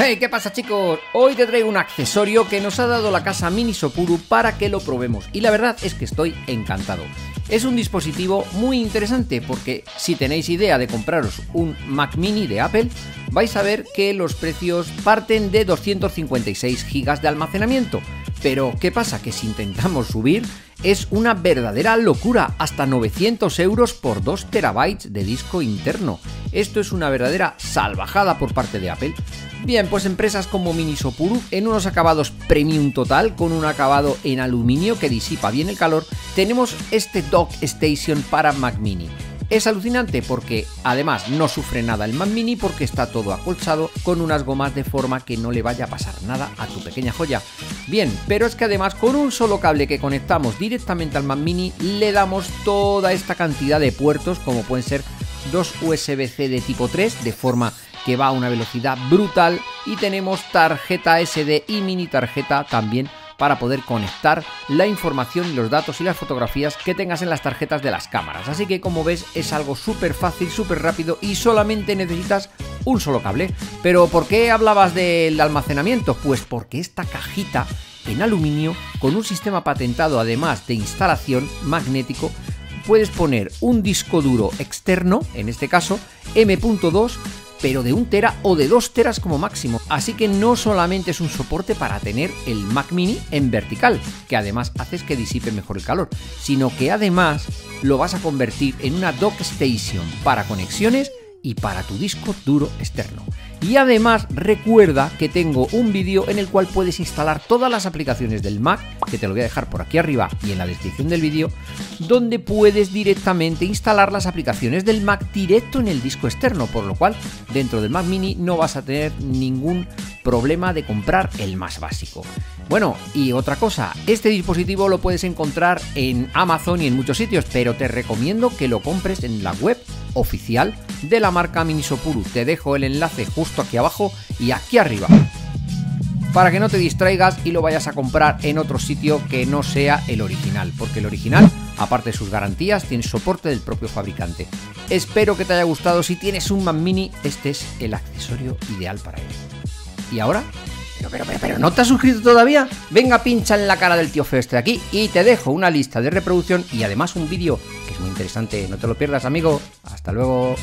Hey, ¿qué pasa chicos? Hoy te traigo un accesorio que nos ha dado la casa Mini Sopuru para que lo probemos y la verdad es que estoy encantado. Es un dispositivo muy interesante porque si tenéis idea de compraros un Mac Mini de Apple, vais a ver que los precios parten de 256 GB de almacenamiento. Pero ¿qué pasa? Que si intentamos subir es una verdadera locura, hasta 900 euros por 2 terabytes de disco interno. Esto es una verdadera salvajada por parte de Apple. Bien, pues empresas como Minisopuru, en unos acabados premium total, con un acabado en aluminio que disipa bien el calor, tenemos este Dock Station para Mac Mini. Es alucinante porque además no sufre nada el Mac Mini porque está todo acolchado con unas gomas de forma que no le vaya a pasar nada a tu pequeña joya. Bien, pero es que además con un solo cable que conectamos directamente al Mac Mini le damos toda esta cantidad de puertos como pueden ser dos USB-C de tipo 3 de forma que va a una velocidad brutal y tenemos tarjeta SD y mini tarjeta también para poder conectar la información, los datos y las fotografías que tengas en las tarjetas de las cámaras. Así que como ves es algo súper fácil, súper rápido y solamente necesitas un solo cable. Pero ¿por qué hablabas del almacenamiento? Pues porque esta cajita en aluminio con un sistema patentado además de instalación magnético puedes poner un disco duro externo, en este caso M.2 pero de un tera o de dos teras como máximo. Así que no solamente es un soporte para tener el Mac mini en vertical, que además haces que disipe mejor el calor, sino que además lo vas a convertir en una dock station para conexiones y para tu disco duro externo. Y además recuerda que tengo un vídeo en el cual puedes instalar todas las aplicaciones del Mac, que te lo voy a dejar por aquí arriba y en la descripción del vídeo, donde puedes directamente instalar las aplicaciones del Mac directo en el disco externo, por lo cual dentro del Mac mini no vas a tener ningún problema de comprar el más básico. Bueno, y otra cosa, este dispositivo lo puedes encontrar en Amazon y en muchos sitios, pero te recomiendo que lo compres en la web oficial de la marca Minisopuru. Te dejo el enlace justo aquí abajo y aquí arriba. Para que no te distraigas y lo vayas a comprar en otro sitio que no sea el original, porque el original, aparte de sus garantías, tiene soporte del propio fabricante. Espero que te haya gustado. Si tienes un Mac Mini, este es el accesorio ideal para él. ¿Y ahora? Pero, pero, pero, pero, ¿no te has suscrito todavía? Venga, pincha en la cara del tío feo este de aquí y te dejo una lista de reproducción y además un vídeo que es muy interesante. No te lo pierdas, amigo. Hasta luego.